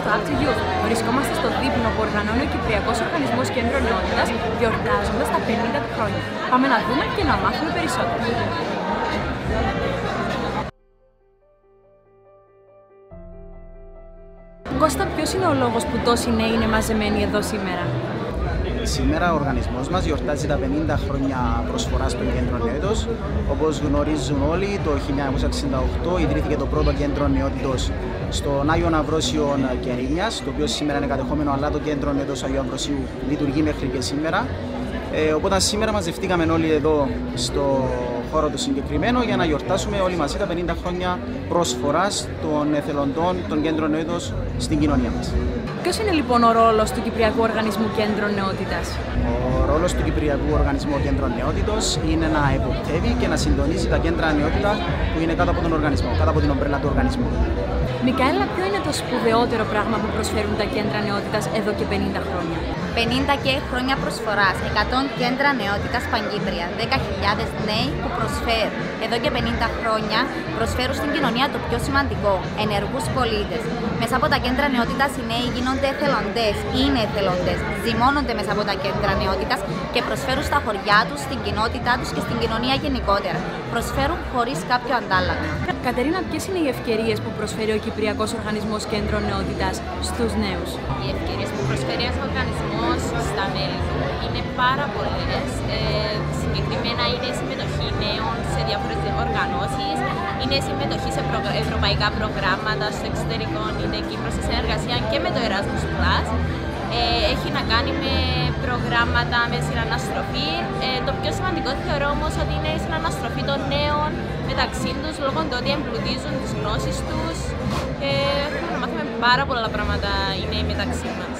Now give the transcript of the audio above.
στο Up to Youth. Βρισκόμαστε στο δείπνο που οργανώνει ο Κυπριακός Οργανισμός Κέντρο Νεότητα, γιορτάζοντας τα 50 του χρόνια. Πάμε να δούμε και να μάθουμε περισσότερο. Κώστα, ποιος είναι ο λόγος που τόσοι νέοι είναι μαζεμένοι εδώ σήμερα; Σήμερα ο οργανισμός μας γιορτάζει τα 50 χρόνια προσφοράς στο κέντρο νεότητος. Όπως γνωρίζουν όλοι, το 1968 ιδρύθηκε το πρώτο κέντρο νεότητος στον Άγιο Αυρόσιο Κερίνιας, το οποίο σήμερα είναι κατεχόμενο, αλλά το κέντρο νεότητος Αγίου Αυροσίου λειτουργεί μέχρι και σήμερα. Ε, οπότε σήμερα μαζευτήκαμε όλοι εδώ στο χώρο του συγκεκριμένου για να γιορτάσουμε όλοι μαζί τα 50 χρόνια προσφοράς των εθελοντών των κέντρων νεότητο στην κοινωνία μας. Ποιος είναι λοιπόν ο ρόλος του Κυπριακού Οργανισμού Κέντρων Νεότητας, Ο ρόλος του Κυπριακού Οργανισμού Κέντρων Νεότητος είναι να εποπτεύει και να συντονίζει τα κέντρα νεότητα που είναι κάτω από τον οργανισμό, κάτω από την ομπρέλα του οργανισμού. Μικαέλα, ποιο είναι το σπουδαιότερο πράγμα που προσφέρουν τα κέντρα νεότητας εδώ και 50 χρόνια; 50 και χρόνια προσφοράς, 100 κέντρα νεότητας Παγκύπρια, 10.000 νέοι που προσφέρουν. Εδώ και 50 χρόνια προσφέρουν στην κοινωνία το πιο σημαντικό, ενεργούς πολίτες. Μέσα από τα κέντρα νεότητας οι νέοι γίνονται εθελοντές, είναι εθελοντές, ζυμώνονται μέσα από τα κέντρα νεότητας και προσφέρουν στα χωριά τους, στην κοινότητά τους και στην κοινωνία γενικότερα. Προσφέρουν χωρίς κάποιο αντάλλαγμα. Κατερίνα, ποιες είναι οι ευκαιρίες που προσφέρει ο Κυπριακός Οργανισμός Κέντρων Νεότητας στους νέους; Οι ευκαιρίες που προσφέρει ένας οργανισμός στα μέλη του είναι πάρα πολλές. Ε, συγκεκριμένα είναι η συμμετοχή νέων σε διάφορες οργανώσεις, είναι η συμμετοχή σε προ, ευρωπαϊκά προγράμματα στο εξωτερικό, είναι Κύπρο σε συνεργασία και με το Erasmus Plus. Ε, έχει να κάνει με προγράμματα με συναναστροφή. Ε, το πιο σημαντικό θεωρώ όμως ότι είναι η συναναστροφή των νέων μεταξύ τους λόγω του ότι εμπλουτίζουν τις γνώσεις τους. Ε, έχουμε να μάθουμε πάρα πολλά πράγματα οι νέοι μεταξύ μας.